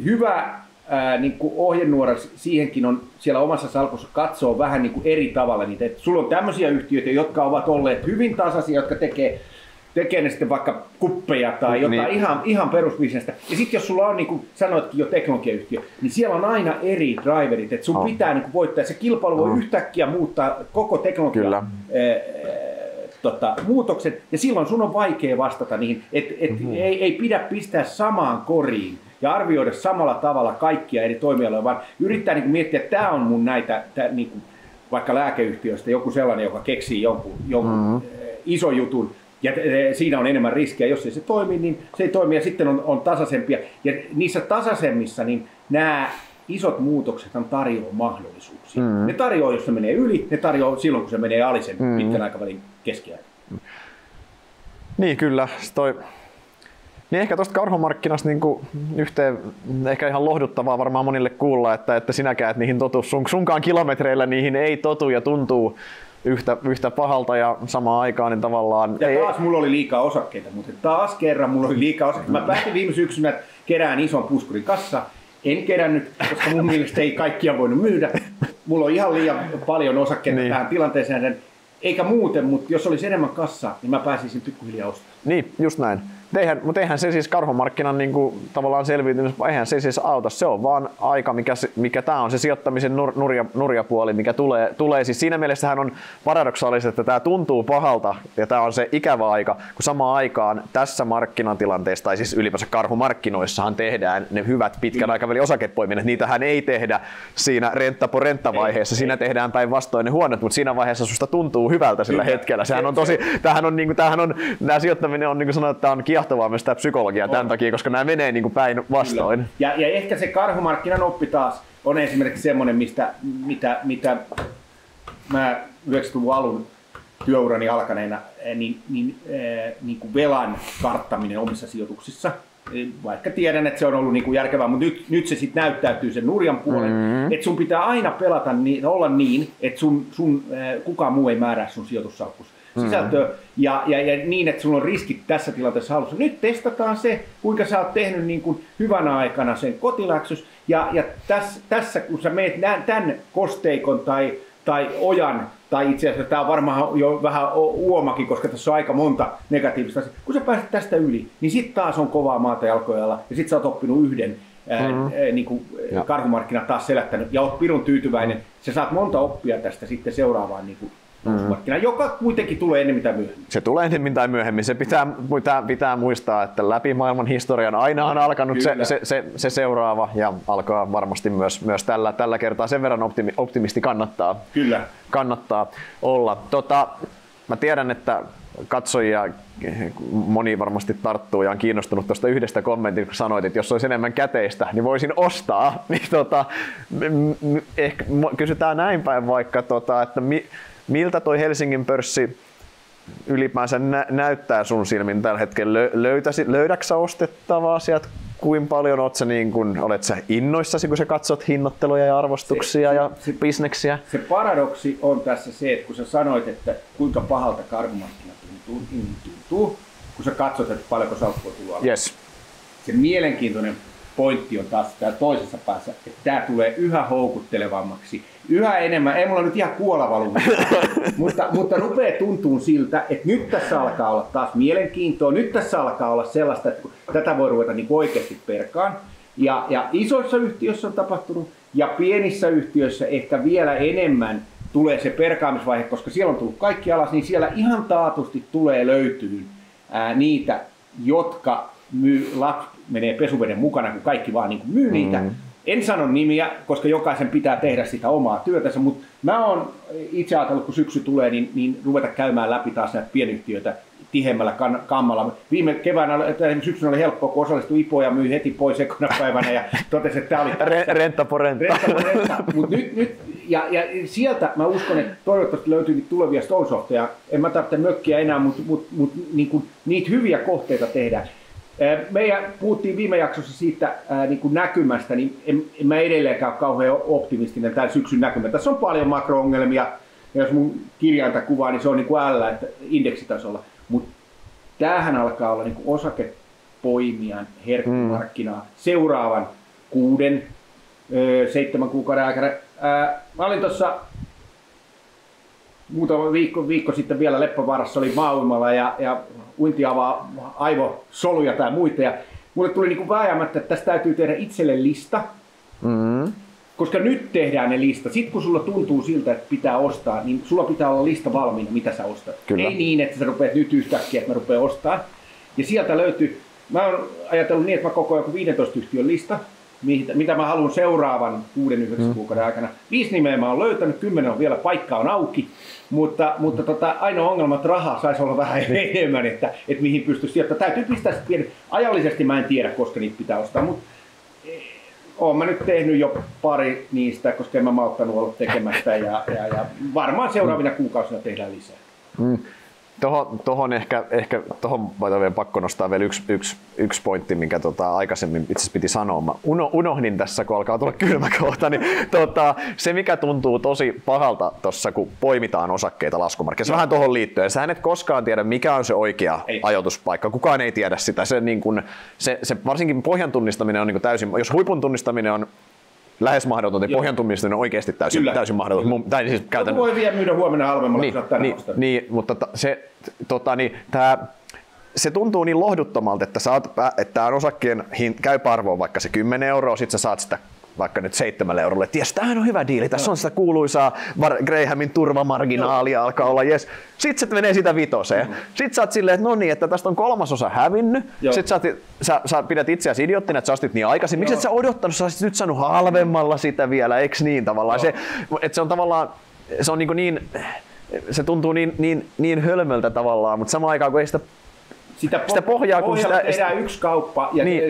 hyvä ää, niin kuin ohjenuora siihenkin on siellä omassa salkussa katsoa vähän niin kuin eri tavalla niitä. Et sulla on tämmöisiä yhtiöitä, jotka ovat olleet hyvin tasaisia, jotka tekee tekee ne sitten vaikka kuppeja tai jotain niin. ihan, ihan perusbisnestä. Ja sitten jos sulla on, niin kuin sanoitkin jo teknologiayhtiö, niin siellä on aina eri driverit, että sun oh. pitää niin kuin voittaa. Se kilpailu voi oh. yhtäkkiä muuttaa koko teknologian Kyllä. tota, muutokset, ja silloin sun on vaikea vastata niihin. Et, et mm-hmm. ei, ei pidä pistää samaan koriin ja arvioida samalla tavalla kaikkia eri toimialoja, vaan yrittää niin kuin miettiä, että tämä on mun näitä, tää, niin kuin, vaikka lääkeyhtiöstä joku sellainen, joka keksii jonkun, jonkun mm-hmm. iso jutun, ja siinä on enemmän riskejä. Jos ei se toimi, niin se ei toimi ja sitten on, on tasaisempia. Ja niissä tasaisemmissa, niin nämä isot muutokset on tarjoaa mahdollisuuksia. Mm-hmm. Ne tarjoaa, jos se menee yli, ne tarjoaa silloin, kun se menee alisen mm-hmm. pitkän aikavälin keskiajan. Niin kyllä, toi, niin ehkä tuosta karhomarkkinasta niin yhteen, ehkä ihan lohduttavaa varmaan monille kuulla, että, että sinäkään et niihin totu, sun, sunkaan kilometreillä niihin ei totu ja tuntuu yhtä, yhtä pahalta ja samaan aikaan niin tavallaan... Ja taas ei... mulla oli liikaa osakkeita, mutta taas kerran mulla oli liikaa osakkeita. Mä päätin viime syksynä, että kerään ison puskurin kassa. En kerännyt, koska mun mielestä ei kaikkia voinut myydä. Mulla on ihan liian paljon osakkeita niin. tähän tilanteeseen. Eikä muuten, mutta jos olisi enemmän kassa, niin mä pääsisin pikkuhiljaa ostamaan. Niin, just näin. Eihän, mutta eihän se siis karhumarkkinan niin kuin, tavallaan selviytymys, eihän se siis auta. Se on vaan aika, mikä, mikä tämä on se sijoittamisen nur, nurja, nurjapuoli, mikä tulee, tulee. Siis siinä mielessähän on paradoksaalista, että tämä tuntuu pahalta ja tämä on se ikävä aika, kun samaan aikaan tässä markkinatilanteessa, tai siis ylipäänsä karhumarkkinoissahan tehdään ne hyvät pitkän aikavälin osakepoiminnat. Niitähän ei tehdä siinä renta po renta-vaiheessa, siinä tehdään päinvastoin ne huonot, mutta siinä vaiheessa susta tuntuu hyvältä sillä hetkellä. Sehän on tosi, tämähän on, niin kuin, tämähän on, nämä sijoittaminen on niin kuin sanoit, että on kiehtovaa myös tämä psykologia tämän takia, koska nämä menee niin kuin päin vastoin. Ja, ja, ehkä se karhumarkkinan oppi taas on esimerkiksi semmoinen, mistä, mitä, mitä mä 90-luvun alun työurani alkaneena, eh, niin, niin, eh, niin kuin velan karttaminen omissa sijoituksissa, eh, vaikka tiedän, että se on ollut niin kuin järkevää, mutta nyt, nyt se sitten näyttäytyy sen nurjan puolen, mm-hmm. että sun pitää aina pelata niin, olla niin, että sun, sun, kukaan muu ei määrää sun sijoitussalkkusi sisältöä mm. ja, ja, ja niin, että sulla on riskit tässä tilanteessa halussa. Nyt testataan se, kuinka sä oot tehnyt niin kuin hyvänä aikana sen kotiläksys ja, ja tässä, tässä, kun sä meet tämän kosteikon tai, tai ojan, tai itse asiassa tämä on varmaan jo vähän uomakin, koska tässä on aika monta negatiivista asiaa. Kun sä pääset tästä yli, niin sitten taas on kovaa maata jalkojalla ja sitten sä oot oppinut yhden mm-hmm. ää, niin kuin karhumarkkinat taas selättänyt ja oot pirun tyytyväinen. Sä saat monta oppia tästä sitten seuraavaan niin kuin markkina, joka kuitenkin tulee ennen mitä myöhemmin. Se tulee ennemmin tai myöhemmin. Se pitää, pitää, pitää muistaa, että läpi maailman historian aina on alkanut se, se, se, se, seuraava ja alkaa varmasti myös, myös tällä, tällä kertaa. Sen verran optimi, optimisti kannattaa, Kyllä. kannattaa olla. Tota, mä tiedän, että katsojia moni varmasti tarttuu ja on kiinnostunut tuosta yhdestä kommentista, kun sanoit, että jos olisi enemmän käteistä, niin voisin ostaa. Niin tota, ehkä kysytään näin päin vaikka, tota, että mi, miltä toi Helsingin pörssi ylipäänsä nä- näyttää sun silmin tällä hetkellä? Löytäsi, löydäksä ostettavaa sieltä? Kuin paljon olet sä, niin kun, olet sä innoissasi, kun sä katsot hinnoitteluja ja arvostuksia se, ja se, bisneksiä? Se paradoksi on tässä se, että kun sä sanoit, että kuinka pahalta karhumarkkina tuntuu, tuntuu, kun sä katsot, että paljonko salkkua tulee. Yes. Se mielenkiintoinen pointti on taas täällä toisessa päässä, että tämä tulee yhä houkuttelevammaksi. Yhä enemmän, ei mulla nyt ihan kuolava mutta, mutta rupeaa tuntuu siltä, että nyt tässä alkaa olla taas mielenkiintoa, nyt tässä alkaa olla sellaista, että tätä voi ruveta niin oikeasti perkaan. Ja, ja isoissa yhtiöissä on tapahtunut, ja pienissä yhtiöissä ehkä vielä enemmän tulee se perkaamisvaihe, koska siellä on tullut kaikki alas, niin siellä ihan taatusti tulee löytyyn ää, niitä, jotka myy, menee pesuveden mukana, kun kaikki vaan niin kuin myy niitä. Mm. En sano nimiä, koska jokaisen pitää tehdä sitä omaa työtänsä, mutta mä oon itse ajatellut, kun syksy tulee, niin, niin ruveta käymään läpi taas näitä pienyhtiöitä tihemmällä kan, kammalla. Viime keväänä, syksynä oli helppoa, kun osallistui IPO ja myi heti pois ekana päivänä ja totesi, että tämä oli... Re, renta po renta. renta, renta. Mut nyt, nyt, ja, ja, sieltä mä uskon, että toivottavasti löytyy tulevia Stonesofteja. En mä tarvitse mökkiä enää, mutta mut, mut, niin niitä hyviä kohteita tehdään. Meidän puhuttiin viime jaksossa siitä ää, niin kuin näkymästä, niin en, en mä edelleenkään ole kauhean optimistinen tämän syksyn näkymä. Tässä on paljon makroongelmia, ja jos mun kirjainta kuvaa, niin se on niin kuin L, että indeksitasolla. Mutta tämähän alkaa olla niin kuin osakepoimijan herkkumarkkinaa mm. seuraavan kuuden, ö, seitsemän kuukauden aikana. Ää, mä olin tuossa muutama viikko, viikko sitten vielä Leppävaarassa oli maailmalla ja, ja uinti avaa aivosoluja tai muita. Ja mulle tuli niin vääjäämättä, että tästä täytyy tehdä itselle lista. Mm-hmm. Koska nyt tehdään ne lista. Sitten kun sulla tuntuu siltä, että pitää ostaa, niin sulla pitää olla lista valmiina, mitä sä ostat. Kyllä. Ei niin, että sä rupeat nyt yhtäkkiä, että mä rupean ostaa. Ja sieltä löytyy, mä oon ajatellut niin, että mä koko ajan 15 yhtiön lista, mitä mä haluan seuraavan 6-9 mm. kuukauden aikana. Viisi nimeä mä oon löytänyt, kymmenen on vielä, paikka on auki. Mutta, mutta tota, ainoa ongelma, että rahaa saisi olla vähän enemmän, että, että mihin pystyisi sijoittamaan. Täytyy pistää pieni. Ajallisesti mä en tiedä, koska niitä pitää ostaa, mutta eh, olen mä nyt tehnyt jo pari niistä, koska en mä malttanut olla tekemättä ja, ja, ja varmaan seuraavina kuukausina tehdään lisää. Mm. Tuohon, tohon ehkä, ehkä tohon vielä pakko nostaa vielä yksi, yksi, yksi pointti, minkä tota, aikaisemmin itse asiassa piti sanoa. Mä uno, unohdin tässä, kun alkaa tulla kylmä kohta. Niin, tota, se, mikä tuntuu tosi pahalta tuossa, kun poimitaan osakkeita laskumarkkinoissa, vähän tuohon liittyen. Sähän et koskaan tiedä, mikä on se oikea ei. ajoituspaikka. Kukaan ei tiedä sitä. Se, niin kun, se, se varsinkin pohjan tunnistaminen on niin täysin, jos huipun tunnistaminen on lähes mahdotonta. Pohjan tunnistaminen on oikeasti täysin, Kyllä. täysin mahdoton. Kyllä. Tai siis käytän... voi vielä myydä huomenna halvemmalla, niin, niin, niin, mutta ta, se, tota, niin, tää, se tuntuu niin lohduttomalta, että, saat, että tämä osakkeen hin, käypä vaikka se 10 euroa, sitten sä saat sitä vaikka nyt seitsemälle eurolle, että jes, tämähän on hyvä diili, tässä on sitä kuuluisaa Grahamin turvamarginaalia no. alkaa olla, jes. Sitten se menee sitä vitoseen. Mm. Sitten sä oot silleen, että no niin, että tästä on kolmasosa hävinnyt. Joo. Sitten sä, oot, sä, sä, pidät itseäsi idioottina, että sä ostit niin aikaisin. Miksi et sä odottanut, sä nyt saanut halvemmalla sitä vielä, eks niin tavallaan? Se, että se on tavallaan, se on niin, niin se tuntuu niin, niin, niin hölmöltä tavallaan, mutta samaan aikaan kun ei sitä sitä, po- sitä pohjaa, kun sitä... tehdään yksi kauppa, ja niin.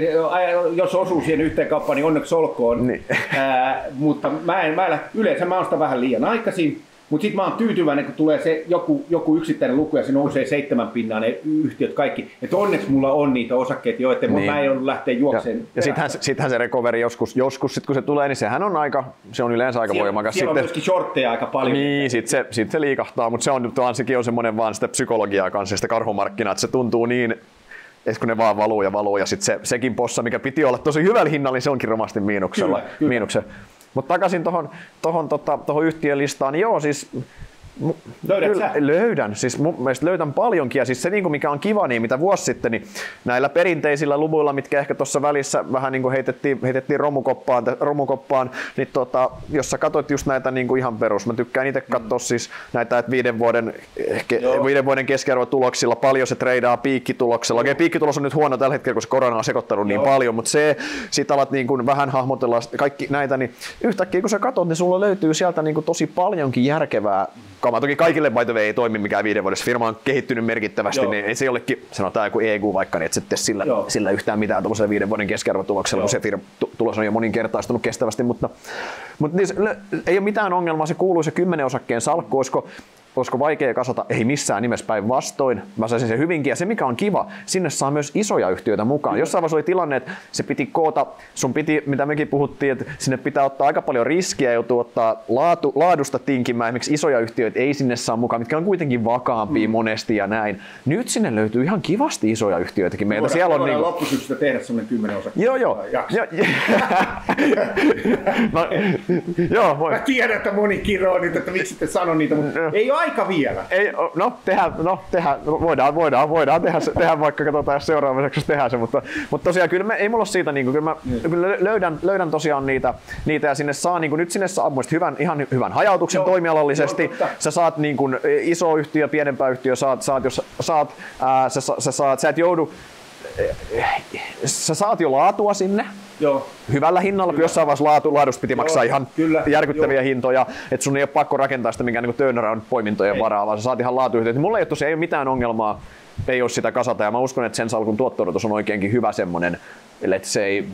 jos osuu siihen yhteen kauppaan, niin onneksi olkoon. Niin. Ää, mutta mä en, mä en, yleensä mä ostan vähän liian aikaisin, mutta sitten mä oon tyytyväinen, kun tulee se joku, joku yksittäinen luku ja se nousee seitsemän pinnaa ne yhtiöt kaikki. Että onneksi mulla on niitä osakkeita, joiden niin. mä en ollut lähteä juokseen. Ja, ja sittenhän, sittenhän se recovery joskus, joskus sit kun se tulee, niin sehän on aika, se on yleensä aika siellä, voimakas. Siellä sitten, on myöskin shortteja aika paljon. Niin, sitten se, sit se liikahtaa, mutta se on, sekin on semmoinen vaan sitä psykologiaa kanssa, sitä karhumarkkinaa, että se tuntuu niin et kun ne vaan valuu ja valuu ja sitten se, sekin possa, mikä piti olla tosi hyvällä hinnalla, niin se onkin romasti miinuksella. Kyllä, kyllä. Miinuksella. Mutta takaisin tuohon tohon, tota, tohon yhtiön listaan, niin joo siis Löydät Kyllä, sä? löydän. Siis mun mielestä löydän paljonkin. Ja siis se, niin kuin mikä on kiva, niin mitä vuosi sitten, niin näillä perinteisillä luvuilla, mitkä ehkä tuossa välissä vähän niin kuin heitettiin, heitettiin romukoppaan, romukoppaan, niin tota, jos sä katsoit just näitä niin kuin ihan perus, mä tykkään itse katsoa mm. siis näitä, että viiden vuoden, ehkä, viiden vuoden keskiarvotuloksilla paljon se treidaa piikkituloksella. Okei, piikkitulos on nyt huono tällä hetkellä, koska korona on sekoittanut niin paljon, mutta se, sit alat niin kuin vähän hahmotella kaikki näitä, niin yhtäkkiä kun sä katsot, niin sulla löytyy sieltä niin kuin tosi paljonkin järkevää kamaa. Toki kaikille by the way, ei toimi mikään viiden vuodessa. Firma on kehittynyt merkittävästi, Joo. niin ei se jollekin, sanotaan joku EQ vaikka, niin et sitten sillä, sillä yhtään mitään tuollaisella viiden vuoden keskiarvotuloksella, kun se firma, tulos on jo moninkertaistunut kestävästi, mutta, mutta niin, ei ole mitään ongelmaa, se kuuluu se kymmenen osakkeen salkku, olisiko olisiko vaikea kasata? Ei missään nimessä päin vastoin. Mä saisin sen hyvinkin. Ja se mikä on kiva, sinne saa myös isoja yhtiöitä mukaan. Jossain vaiheessa oli tilanne, että se piti koota, sun piti, mitä mekin puhuttiin, että sinne pitää ottaa aika paljon riskiä ja joutuu ottaa laatu, laadusta tinkimään. Miksi isoja yhtiöitä ei sinne saa mukaan, mitkä on kuitenkin vakaampia mm. monesti ja näin. Nyt sinne löytyy ihan kivasti isoja yhtiöitäkin. Meiltä voidaan, siellä on niin loppusyksystä tehdä semmoinen kymmenen osa. Joo, joo. Jo, no, joo, voi. Mä tiedän, että moni kiroo niitä, että miksi te sano niitä, mutta no. ei ole aika vielä. Ei, no, tehdä, no, tehdä, voidaan, voidaan, voidaan tehdä, tehdä vaikka katsotaan, jos seuraavaksi tehdään se, mutta, mutta tosiaan kyllä me, ei mulla ole siitä, niin kuin, kyllä mä niin. kyllä löydän, löydän tosiaan niitä, niitä ja sinne saa, niin kuin, nyt sinne saa hyvän, ihan hyvän hajautuksen Joo. toimialallisesti. Joo, sä saat niin kuin, iso yhtiö, pienempää yhtiö, saat, saat, jos saat, ää, sä, sä, saat, sä et joudu, sä saat jo laatua sinne, Joo. hyvällä hinnalla, kyllä. jossain vaiheessa laatu, laadusta piti Joo, maksaa ihan kyllä. järkyttäviä Joo. hintoja, että sun ei ole pakko rakentaa sitä mikään niin turnaround-poimintojen varaa, vaan sä saat ihan laatuyhtiöt. Mulla ei ole tosiaan ei ole mitään ongelmaa, ei ole sitä kasata, ja mä uskon, että sen salkun tuotto on oikeinkin hyvä semmoinen, let's say 3-5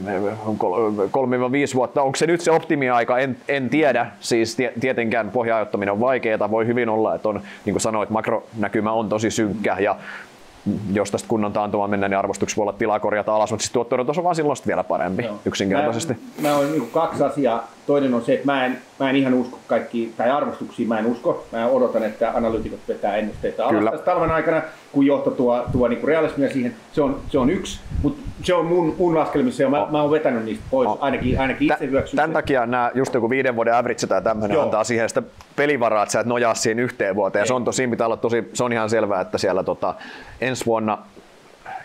vuotta. Onko se nyt se optimiaika? En, en tiedä. Siis tietenkään pohja on vaikeaa. Voi hyvin olla, että on, niin kuin sanoit, makronäkymä on tosi synkkä ja jos tästä kunnan taantumaan mennään, niin arvostuksessa voi olla tilaa korjata alas, mutta siis tuotto on vaan silloin vielä parempi Joo. yksinkertaisesti. Mä, mä on niin kaksi asiaa. Toinen on se, että mä en, mä en ihan usko kaikki, tai arvostuksiin mä en usko. Mä odotan, että analyytikot vetää ennusteita alas Kyllä. talven aikana, kun johto tuo, tuo niin realismia siihen. Se on, se on yksi, mutta se on mun, mun laskelmissa ja mä, oh. mä oon vetänyt niistä pois, oh. ainakin, ainakin itse hyväksyn. Tämän takia nämä just joku viiden vuoden average tai tämmöinen antaa siihen sitä pelivaraa, että sä et nojaa siihen yhteen vuoteen. Ja se on tosi, pitää olla tosi, se on ihan selvää, että siellä tota, ensi vuonna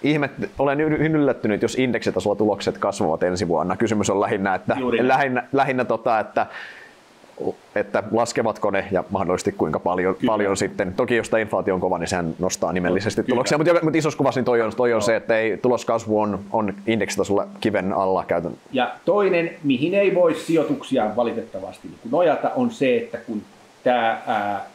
ihmet, olen yllättynyt, jos indeksitasolla tulokset kasvavat ensi vuonna. Kysymys on lähinnä, että, lähinnä, lähinnä tota, että että laskevatko ne ja mahdollisesti kuinka paljon, paljon sitten. Toki jos tämä inflaatio on kova, niin sehän nostaa nimellisesti Kyllä. tuloksia, mutta, mutta isossa kuvassa niin toi on, toi on se, että ei, tuloskasvu on, on indeksitasolla kiven alla käytön. Ja toinen, mihin ei voi sijoituksia valitettavasti niin nojata, on se, että kun tämä ää,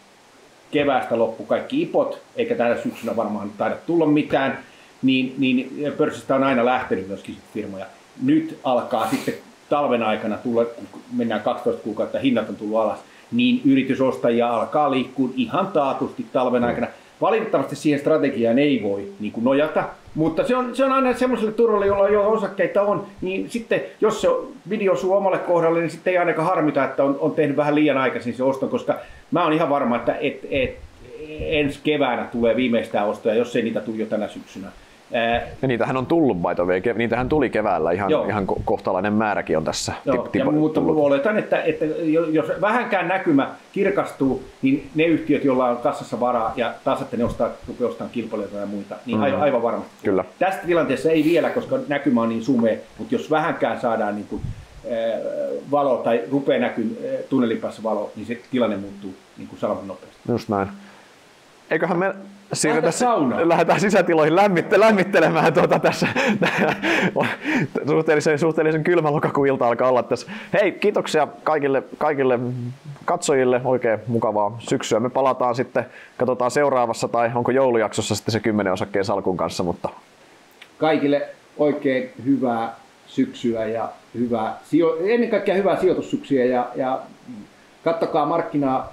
keväästä loppu kaikki ipot, eikä tänä syksynä varmaan taida tulla mitään, niin, niin pörssistä on aina lähtenyt myöskin firmoja. Nyt alkaa sitten talven aikana tulla, kun mennään 12 kuukautta, hinnat on tullut alas, niin yritysostajia alkaa liikkua ihan taatusti talven aikana. Valitettavasti siihen strategiaan ei voi niin kuin nojata, mutta se on, se on aina semmoiselle turvalle, jolla jo osakkeita on, niin sitten jos se video osuu omalle kohdalle, niin sitten ei ainakaan harmita, että on, on tehnyt vähän liian aikaisin se osto, koska mä oon ihan varma, että et, et, ensi keväänä tulee viimeistään ostoja, jos ei niitä tule jo tänä syksynä. Ja niitähän on tullut by the way. Niitähän tuli keväällä ihan, ihan kohtalainen määräkin on tässä. Joo, tip, ja, mutta oletan, että, että jos vähänkään näkymä kirkastuu, niin ne yhtiöt, joilla on kassassa varaa ja taas, että ne ostaa, rupeaa ostamaan kilpailijoita ja muita, niin mm-hmm. aivan, varmasti. Kyllä. Tästä tilanteessa ei vielä, koska näkymä on niin sumea, mutta jos vähänkään saadaan niin kuin, valo tai rupeaa näkyy tunnelin päässä valo, niin se tilanne muuttuu niin kuin nopeasti. Just näin. Eiköhän me siirrytään, lähdetään sisätiloihin lämmitte, lämmittelemään tuota tässä. suhteellisen, suhteellisen kylmä lokakuun ilta alkaa olla tässä. Hei, kiitoksia kaikille, kaikille katsojille. Oikein mukavaa syksyä. Me palataan sitten, katsotaan seuraavassa tai onko joulujaksossa sitten se kymmenen osakkeen salkun kanssa. Mutta... Kaikille oikein hyvää syksyä ja hyvää, ennen kaikkea hyvää sijoitussyksyä ja, ja kattokaa markkinaa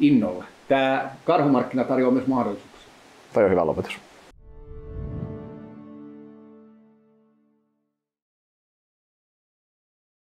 innolla. Tämä karhumarkkina tarjoaa myös mahdollisuuksia. Toi on hyvä lopetus.